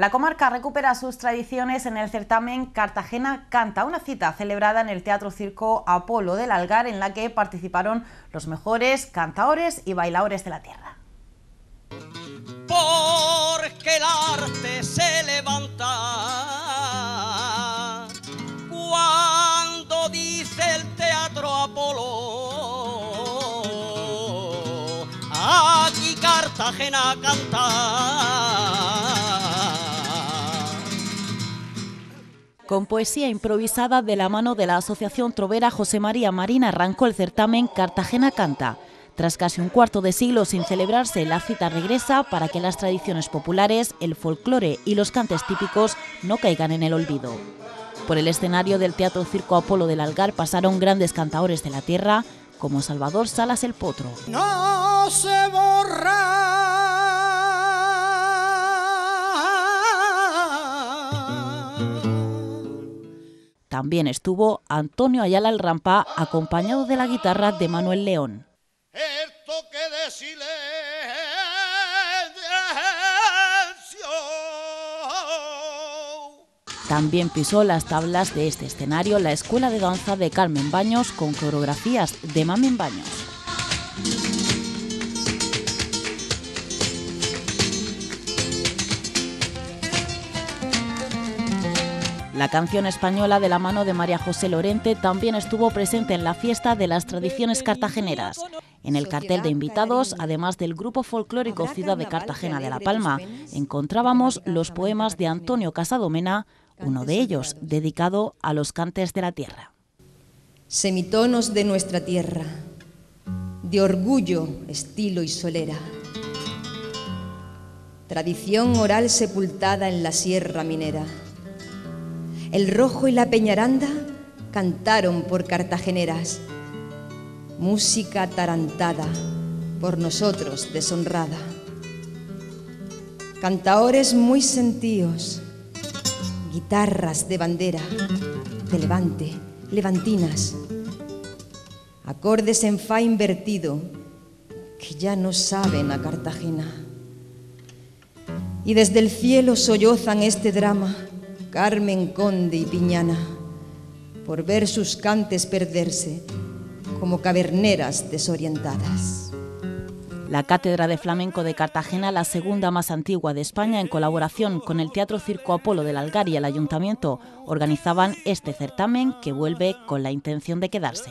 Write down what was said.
La comarca recupera sus tradiciones en el certamen Cartagena Canta, una cita celebrada en el Teatro Circo Apolo del Algar en la que participaron los mejores cantaores y bailadores de la tierra. Porque el arte se levanta cuando dice el Teatro Apolo, aquí Cartagena canta. Con poesía improvisada de la mano de la Asociación Trovera José María Marina arrancó el certamen Cartagena Canta. Tras casi un cuarto de siglo sin celebrarse, la cita regresa para que las tradiciones populares, el folclore y los cantes típicos no caigan en el olvido. Por el escenario del Teatro Circo Apolo del Algar pasaron grandes cantaores de la tierra, como Salvador Salas el Potro. No se borra También estuvo Antonio Ayala el Rampa, acompañado de la guitarra de Manuel León. También pisó las tablas de este escenario la Escuela de Danza de Carmen Baños con coreografías de Mamen Baños. La canción española de la mano de María José Lorente también estuvo presente en la fiesta de las tradiciones cartageneras. En el cartel de invitados, además del grupo folclórico Ciudad de Cartagena de La Palma, encontrábamos los poemas de Antonio Casadomena, uno de ellos dedicado a los cantes de la tierra. Semitonos de nuestra tierra, de orgullo, estilo y solera. Tradición oral sepultada en la sierra minera el rojo y la peñaranda cantaron por cartageneras. Música tarantada, por nosotros deshonrada. Cantaores muy sentidos, guitarras de bandera, de levante, levantinas. Acordes en fa invertido que ya no saben a Cartagena. Y desde el cielo sollozan este drama Carmen Conde y Piñana, por ver sus cantes perderse como caverneras desorientadas. La Cátedra de Flamenco de Cartagena, la segunda más antigua de España, en colaboración con el Teatro Circo Apolo del Algar y el Ayuntamiento, organizaban este certamen que vuelve con la intención de quedarse.